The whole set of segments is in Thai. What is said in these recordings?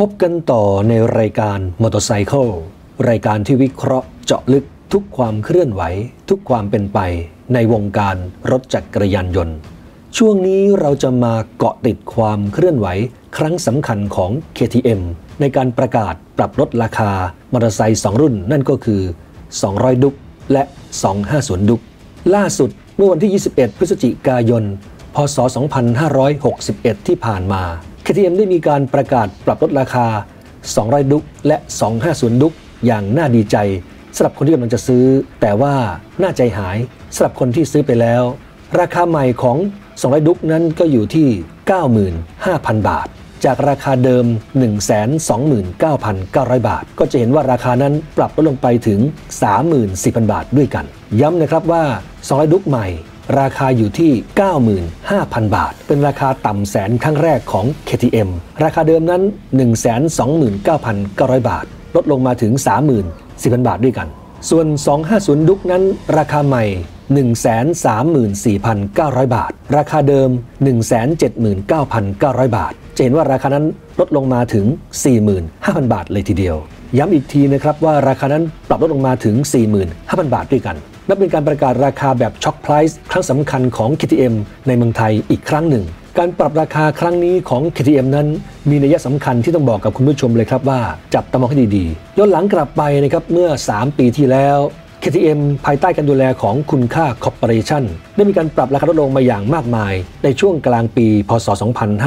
พบกันต่อในรายการมอเตอร์ไซค์รายการที่วิเคราะห์เจาะลึกทุกความเคลื่อนไหว ทุกความเป็นไปในวงการรถจักรยานยนต์ ช่วงนี้เราจะมาเกาะติดความเคลื่อนไหว ครั้งสำคัญของ KTM ในการประกาศปรับลดราคามอเตอร์ไซค์2รุ่นนั่นก็คือ 200 ดุกและ 250 ดุกล่าสุดเมื่อวันที่ 21 พฤศจิกายน พศ 2561 ที่ผ่านมา KTM ได้มีการประกาศปรับลดราคา 200 ดุกและ 250 ดุกอย่างน่าดีใจสำหรับคนที่กำลังจะซื้อ แต่ว่าน่าใจหายสำหรับคนที่ซื้อไปแล้ว ราคาใหม่ของ 200 ดุกนั้นก็อยู่ที่ 95,000 บาท จากราคาเดิม 129,900 บาท ก็จะเห็นว่าราคานั้นปรับลดลงไปถึง 34,000 บาทด้วยกัน ย้ำนะครับว่า 200 ดุกใหม่ ราคาอยู่ที่ 95,000 บาท เป็นราคาต่ำแสนครั้งแรกของ KTM ราคาเดิมนั้น 129,900 บาท ลดลงมาถึง 30,000 บาทด้วยกัน ส่วน 250 ดุกนั้น ราคาใหม่ 134,900 บาท ราคาเดิม 179,900 บาท จะเห็นว่าราคานั้นลดลงมาถึง 45,000 บาทเลยทีเดียว ย้ำอีกทีนะครับว่าราคานั้นปรับลดลงมาถึง 45,000 บาทด้วยกัน นับเป็นการประกาศราคาแบบช็อคไพรส์ครั้งสำคัญของ KTM ในเมืองไทยอีกครั้งหนึ่ง การปรับราคาครั้งนี้ของ KTM นั้น มีนัยสำคัญที่ต้องบอกกับคุณผู้ชมเลยครับว่าจับตามองให้ดีๆย้อนหลังกลับไปนะครับเมื่อ 3 ปีที่แล้ว KTM ภายใต้การดูแลของคุณค่าคอร์ปอเรชั่นได้มีการปรับราคาลดลงมาอย่างมากมาย ในช่วงกลางปี พศ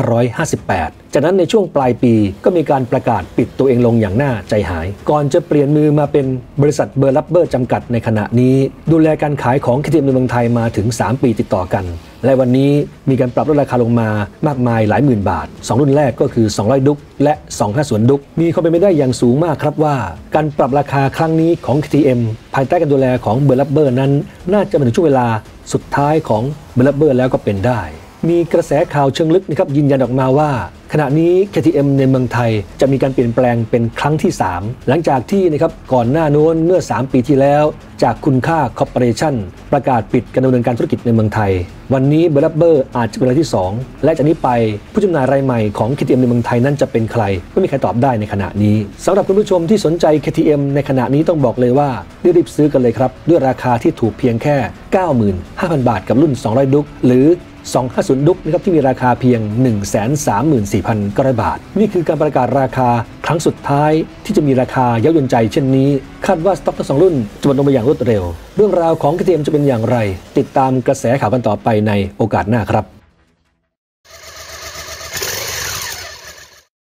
2558จากนั้นในช่วงปลายปีก็มีการประกาศปิดตัวเองลงอย่างน่าใจหาย ก่อนจะเปลี่ยนมือมาเป็นบริษัทเบอร์ลับเบอร์จำกัดในขณะนี้ ดูแลการขายของ KTM ในเมืองไทยมาถึง 3 ปีติดต่อกัน และวันนี้มีการปรับลดราคาลงมามากมายหลายหมื่นบาท 2 รุ่นแรกก็คือ 200 ดุกและ 250 ดุก มีความเป็นไปได้อย่างสูงมากครับว่า การปรับราคาครั้งนี้ของ KTM ภายใต้การดูแลของเบอร์ลับเบอร์นั้น น่าจะมาถึงช่วงเวลาสุดท้ายของ Burn Rubber แล้วก็เป็นได้ มีกระแสข่าวเชิงลึกนะครับยืนยันออกมาว่า ขณะนี้ KTM ในเมืองไทยจะมีการเปลี่ยนแปลงเป็นครั้งที่ 3 หลังจากที่นะครับก่อนหน้าโน้นเมื่อ 3 ปีที่แล้ว จากคุณค่าคอร์ปอเรชั่นประกาศปิดการดำเนินการธุรกิจในเมืองไทย วันนี้ Burn Rubber อาจจะเป็นรายที่ 2 และจากนี้ไปผู้จำหน่ายรายใหม่ของ KTM ในเมืองไทยนั้นจะเป็นใครไม่มีใครตอบได้ในขณะนี้สำหรับคุณผู้ชมที่สนใจ KTM ในขณะนี้ต้องบอกเลยว่ารีบซื้อกันเลยครับด้วยราคาที่ถูกเพียงแค่ 95,000 บาทกับรุ่น 200 ดุกหรือ 250 ดุกนะครับที่มีราคาเพียง 134,900บาท นี่คือการประกาศราคาครั้งสุดท้ายที่จะมีราคาเย้ายนใจเช่นนี้ คาดว่าสต็อกทั้งสองรุ่นจะหมดลงไปอย่างรวดเร็ว เรื่องราวของกเตรียมจะเป็นอย่างไร ติดตามกระแสข่าวกันต่อไปในโอกาสหน้าครับ